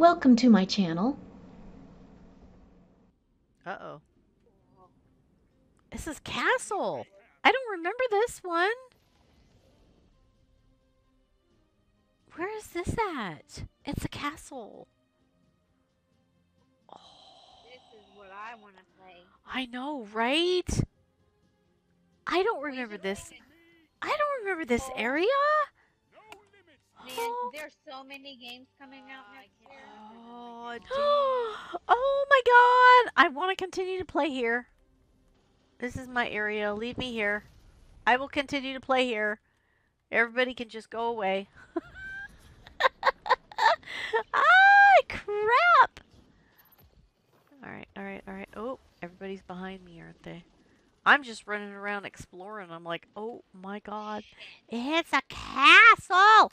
Welcome to my channel. Uh-oh. This is Castle. I don't remember this one. Where is this at? It's a castle. Oh, This is what I want to play. I know, right? I don't remember this. I don't remember this area. Man, Oh. there's so many games coming out next year. Oh, oh my god! I want to continue to play here. This is my area. Leave me here. I will continue to play here. Everybody can just go away. ah, crap! Alright, alright, alright. Oh, everybody's behind me, aren't they? I'm just running around exploring. I'm like, oh my god. It's a castle!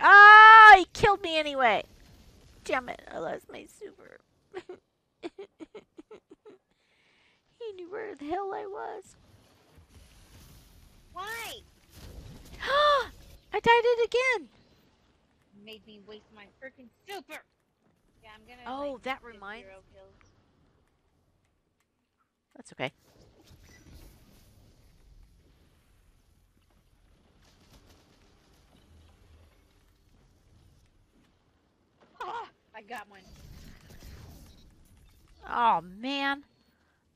Ah, he killed me anyway. Damn it, I lost my super. he knew where the hell I was. Why? I died it again. Made me waste my freaking super. Yeah, I'm gonna. Oh, like, that reminds- zero kills. That's okay. Ah, I got one. Oh man,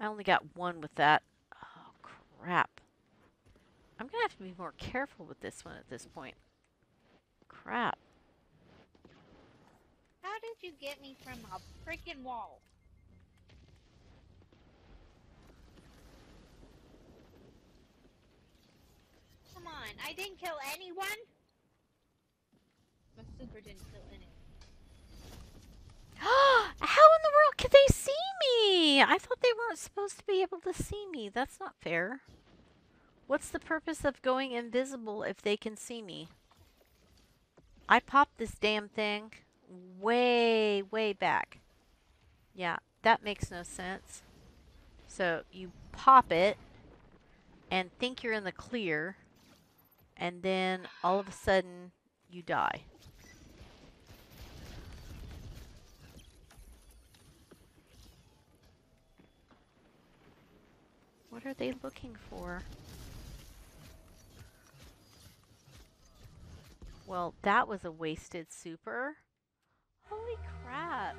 I only got one with that. Oh crap. I'm gonna have to be more careful with this one at this point. Crap. How did you get me from a freaking wall? Come on, I didn't kill anyone. My super didn't kill anyone. How in the world could they see me? I thought they weren't supposed to be able to see me. That's not fair. What's the purpose of going invisible if they can see me? I popped this damn thing way, way back. Yeah, that makes no sense. So you pop it and think you're in the clear, and then all of a sudden you die. What are they looking for? Well, that was a wasted super. Holy crap.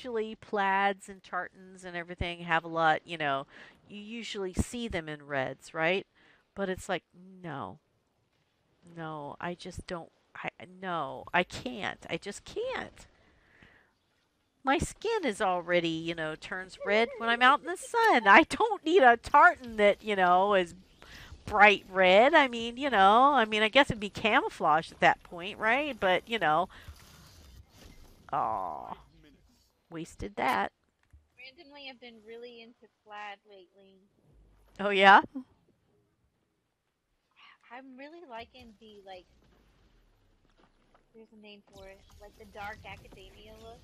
Usually plaids and tartans and everything have a lot, you know, you usually see them in reds, right? But it's like, no. No, I just don't. I no, I can't. I just can't. My skin is already, you know, turns red when I'm out in the sun. I don't need a tartan that, you know, is bright red. I mean, you know, I mean, I guess it'd be camouflage at that point, right? But, you know, oh, wasted that. Randomly, I've been really into plaid lately. Oh, yeah? I'm really liking the like. There's a name for it, like the dark academia look.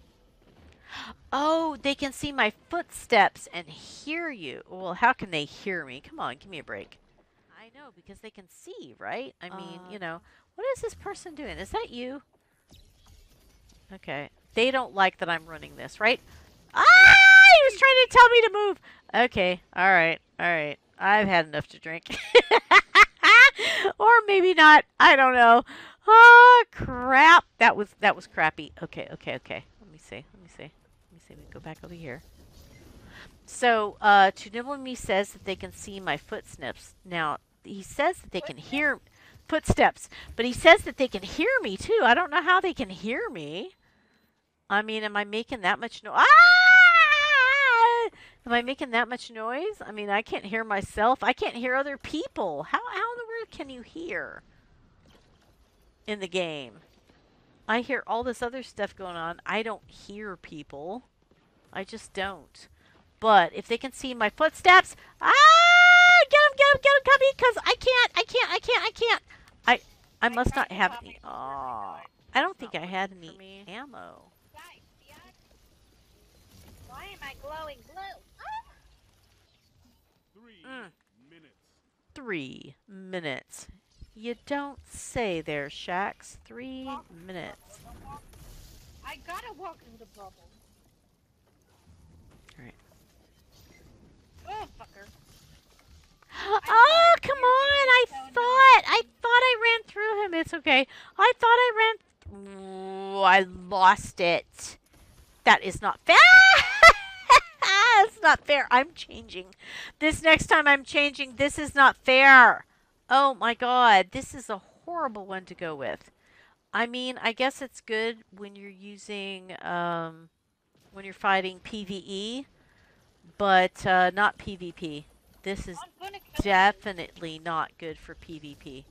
Oh, they can see my footsteps and hear you. Well, how can they hear me? Come on, give me a break. I know, because they can see, right? I mean, you Uh, know, what is this person doing? Is that you? Okay. They don't like that I'm running this, right? Ah! He was trying to tell me to move. Okay. All right. All right. I've had enough to drink. or maybe not. I don't know. Oh, crap. That was that was crappy. Okay, okay, okay. Let me see. Let me see. Let me see. Me go back over here. So, uh, To Nibble Me says that they can see my footsteps. Now, he says that they can hear footsteps, but he says that they can hear me too. I don't know how they can hear me. I mean, am I making that much noise? Ah! Am I making that much noise? I mean, I can't hear myself. I can't hear other people. How how in the world can you hear in the game? I hear all this other stuff going on. I don't hear people. I just don't. But if they can see my footsteps, ah, get them, get them, get them, Cuppy, because I can't, I can't, I can't, I can't. I, I must not have any. oh. I don't think I had any ammo. Guys, Fiat. Why am I glowing blue? Ah! Three Mm. minutes. Three minutes. You don't say there, Shaxx. Three minutes. I gotta walk through the bubble. Alright. Oh, fucker. Oh, come on! I thought I thought I ran through him. It's okay. I thought I ran. Ooh, I lost it. That is not fair. It's not fair. I'm changing. This next time I'm changing. This is not fair. Oh my god, this is a horrible one to go with. I mean, I guess it's good when you're using um, when you're fighting PVE, but uh, not PvP. This is I'm gonna kill you. definitely not good for PvP.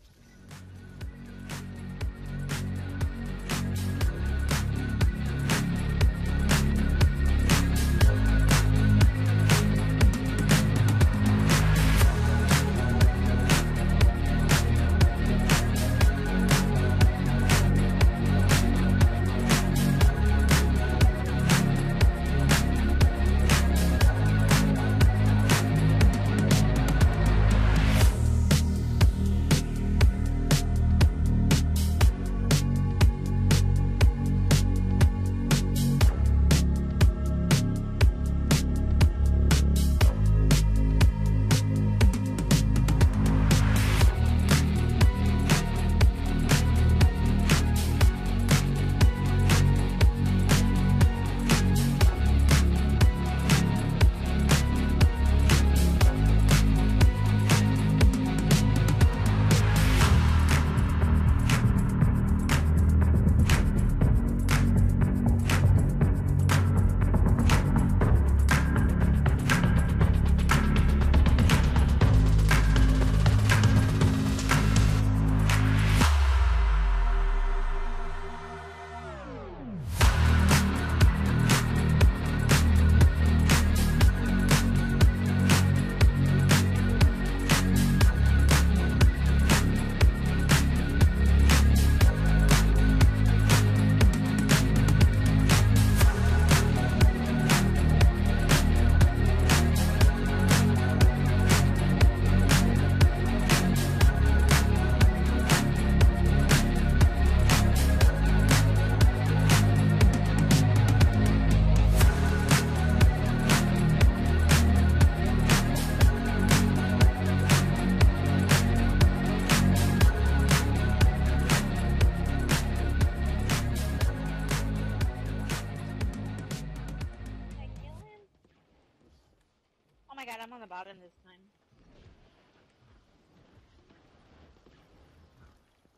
Time.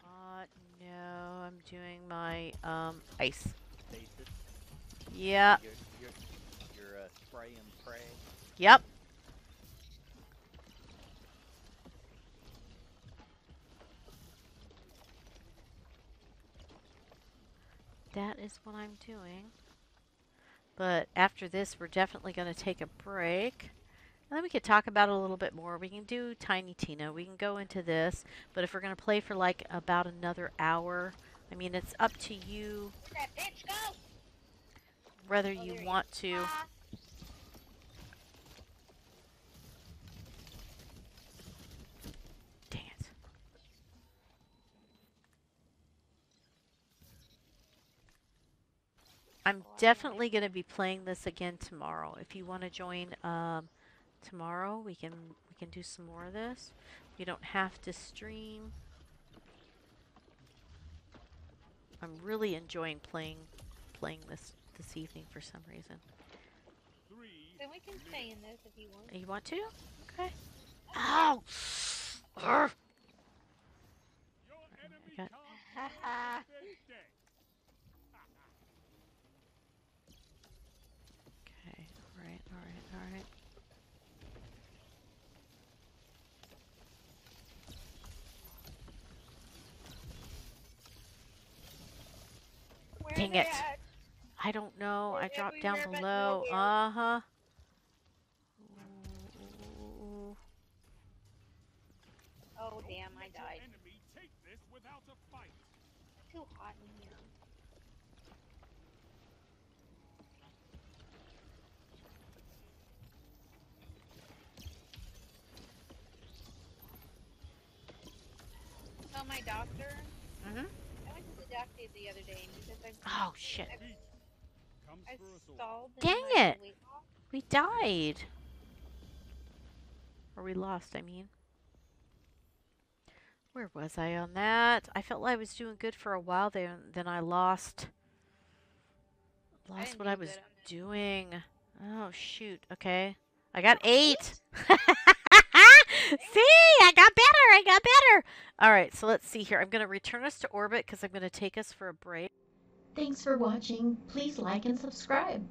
Uh, no, I'm doing my um ice. Stasis. Yeah. Your, your, your uh, spray and pray. Yep. That is what I'm doing. But after this, we're definitely going to take a break. And then we could talk about it a little bit more. We can do Tiny Tina. We can go into this. But if we're going to play for like about another hour, I mean, it's up to you Where'd that bitch go? whether Oh, you want to. Ah, Dang it. I'm Oh, definitely going to be playing this again tomorrow. If you want to join um, tomorrow, we can we can do some more of this. You don't have to stream. I'm really enjoying playing playing this this evening for some reason. Then we can stay in this if you want. You want to? Okay. Ow! Urgh. Enemy got- can't Haha. big day. Okay. All right. All right. All right. Where Dang it. I don't know. I dropped down below. Uh huh. Oh damn, I died. fight. Too hot in here. My doctor. I the other day because I, Oh shit. Heat comes I for us all. stalled. Dang it. We died. Or we lost, I mean. Where was I on that? I felt like I was doing good for a while there, and then I lost. Lost didn't what I was good on that. doing. Oh, shoot. Okay. I got eight. see, I got better. I got better. All right, so let's see here. I'm going to return us to orbit because I'm going to take us for a break. Thanks for watching. Please like and subscribe.